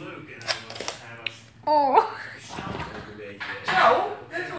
Luke, and I was, I was Oh.